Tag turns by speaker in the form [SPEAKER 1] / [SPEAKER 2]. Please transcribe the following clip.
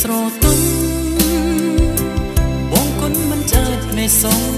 [SPEAKER 1] ស្រទន់បងគុណមិនចើតនៃសង